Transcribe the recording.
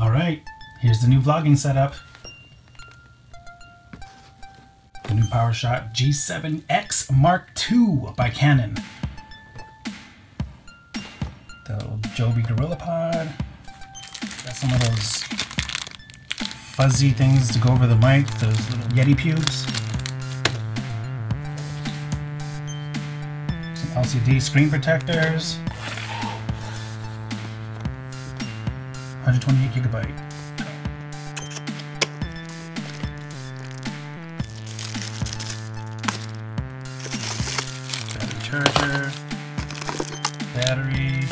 All right, here's the new vlogging setup. The new PowerShot G7X Mark II by Canon. The little Joby Gorilla Pod. Got some of those fuzzy things to go over the mic, those little Yeti pubes. Some LCD screen protectors. 128 gigabyte. Battery charger, battery,